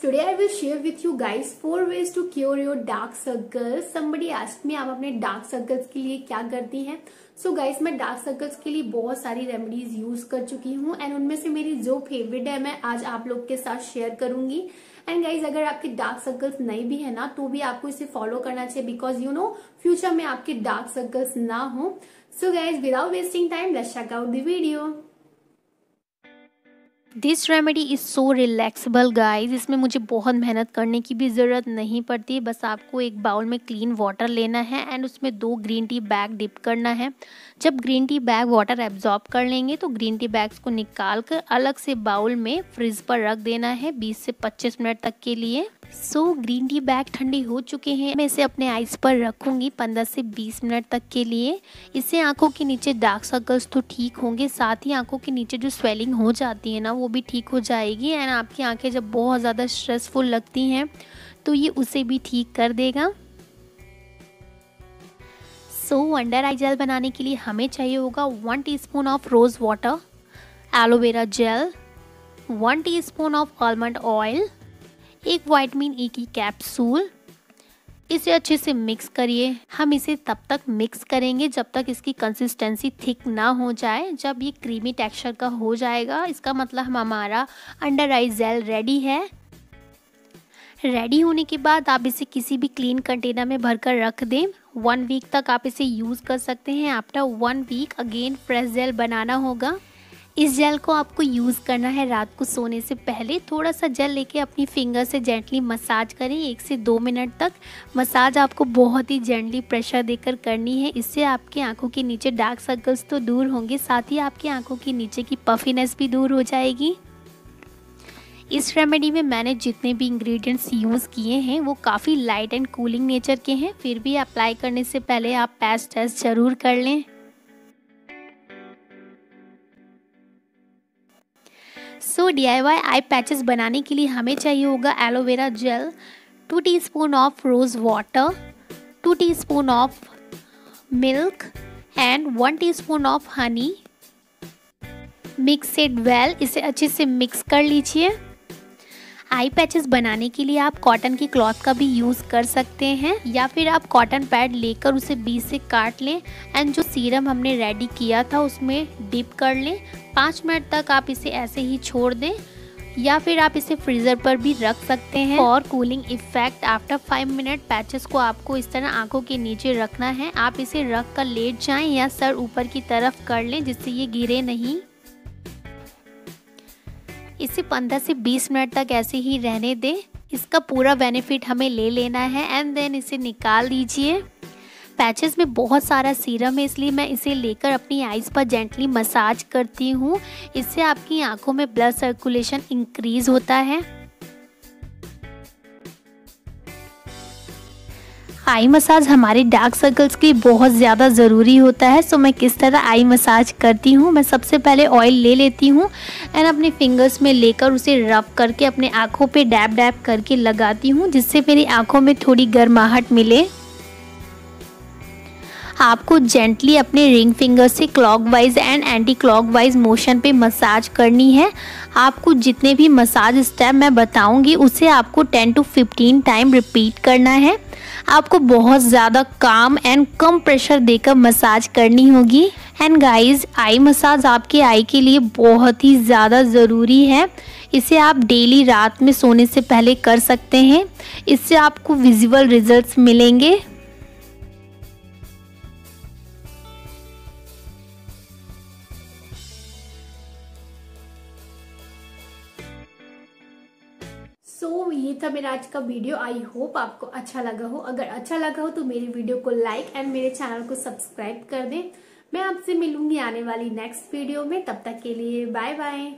today I will share with you guys four ways to cure your dark circles. Somebody asked आप अपने dark circles के लिए क्या करती हैं? सो so गाइस मैं डार्क सर्कल्स के लिए बहुत सारी रेमेडीज यूज़ कर चुकी हूँ एंड उनमें से मेरी जो फेवरेट है, मैं आज आप लोग के साथ शेयर करूँगी। एंड गाइज़ अगर आपके डार्क सर्कल्स नहीं भी है ना तो भी आपको इसे फॉलो करना चाहिए बिकॉज़ यू नो फ्यूचर में आपके डार्क सर्कल्स ना हो। So guys without wasting time let's check out the video this remedy is so relaxable guys इसमें मुझे बहुत मेहनत करने की भी ज़रूरत नहीं पड़ती। बस आपको एक बाउल में क्लीन वाटर लेना है एंड उसमें दो ग्रीन टी बैग डिप करना है। जब green tea bag water absorb कर लेंगे तो ग्रीन टी बैग्स को निकाल कर अलग से बाउल में फ्रिज पर रख देना है 20 से 25 मिनट तक के लिए। सो ग्रीन टी बैग ठंडी हो चुके हैं। मैं इसे अपने आइस पर रखूँगी 15 से 20 मिनट तक के लिए। इससे आँखों के नीचे डार्क सर्कल्स तो ठीक होंगे, साथ ही आँखों के नीचे जो स्वेलिंग हो जाती है ना, वो भी ठीक हो जाएगी एंड आपकी आँखें जब बहुत ज़्यादा स्ट्रेसफुल लगती हैं तो ये उसे भी ठीक कर देगा। सो अंडर आई जेल बनाने के लिए हमें चाहिए होगा one teaspoon of rose water aloe vera gel one teaspoon of almond oil एक वाइटमिन ई की कैप्सूल इसे अच्छे से मिक्स करिए। हम इसे तब तक मिक्स करेंगे जब तक इसकी कंसिस्टेंसी थिक ना हो जाए। जब ये क्रीमी टेक्सचर का हो जाएगा, इसका मतलब हमारा अंडर आई जेल रेडी है। रेडी होने के बाद आप इसे किसी भी क्लीन कंटेनर में भरकर रख दें। वन वीक तक आप इसे यूज़ कर सकते हैं। After one week again fresh gel बनाना होगा। इस जेल को आपको यूज़ करना है रात को सोने से पहले। थोड़ा सा जेल लेके अपनी फिंगर से जेंटली मसाज करें। एक से दो मिनट तक मसाज आपको बहुत ही जेंटली प्रेशर देकर करनी है। इससे आपकी आँखों के नीचे डार्क सर्कल्स तो दूर होंगे, साथ ही आपकी आँखों के नीचे की पफीनेस भी दूर हो जाएगी। इस रेमेडी में मैंने जितने भी इंग्रेडिएंट्स यूज़ किए हैं, वो काफ़ी लाइट एंड कूलिंग नेचर के हैं। फिर भी अप्लाई करने से पहले आप पैच टेस्ट ज़रूर कर लें। So D I Y eye patches बनाने के लिए हमें चाहिए होगा aloe vera gel two teaspoon of rose water two teaspoon of milk and one teaspoon of honey mix it well इसे अच्छे से मिक्स कर लीजिए। आई पैचेस बनाने के लिए आप कॉटन की क्लॉथ का भी यूज़ कर सकते हैं, या फिर आप कॉटन पैड लेकर उसे बीच से काट लें, एंड जो सीरम हमने रेडी किया था उसमें डिप कर लें। पाँच मिनट तक आप इसे ऐसे ही छोड़ दें, या फिर आप इसे फ्रीज़र पर भी रख सकते हैं। और cooling effect after five minute patches को आपको इस तरह आँखों के नीचे रखना है। आप इसे रख कर लेट जाएँ या सर ऊपर की तरफ़ कर लें, जिससे ये गिरे नहीं। इसे 15 से 20 मिनट तक ऐसे ही रहने दें। इसका पूरा बेनिफिट हमें ले लेना है एंड देन इसे निकाल दीजिए। पैचेस में बहुत सारा सीरम है, इसलिए मैं इसे लेकर अपनी आइज़ पर जेंटली मसाज करती हूँ। इससे आपकी आँखों में ब्लड सर्कुलेशन इंक्रीज़ होता है। आई मसाज हमारे डार्क सर्कल्स के लिए बहुत ज़्यादा ज़रूरी होता है। सो मैं किस तरह आई मसाज करती हूँ? मैं सबसे पहले ऑयल ले लेती हूँ एंड अपने फिंगर्स में लेकर उसे रब करके अपने आँखों पर डैब डैब करके लगाती हूँ, जिससे मेरी आँखों में थोड़ी गर्माहट मिले। आपको जेंटली अपने रिंग फिंगर से clockwise and anti clockwise motion पे मसाज करनी है। आपको जितने भी मसाज स्टेप मैं बताऊँगी, उसे आपको 10 टू 15 टाइम रिपीट करना है। आपको बहुत ज़्यादा काम एंड कम प्रेशर देकर मसाज करनी होगी। एंड गाइस आई मसाज आपके आई के लिए बहुत ही ज़्यादा ज़रूरी है। इसे आप डेली रात में सोने से पहले कर सकते हैं। इससे आपको विजुअल रिजल्ट्स मिलेंगे। सो so, ये था मेरा आज का वीडियो आई होप आपको अच्छा लगा हो. अगर अच्छा लगा हो तो मेरी वीडियो को लाइक एंड मेरे चैनल को सब्सक्राइब कर दें. मैं आपसे मिलूँगी आने वाली नेक्स्ट वीडियो में. तब तक के लिए बाय बाय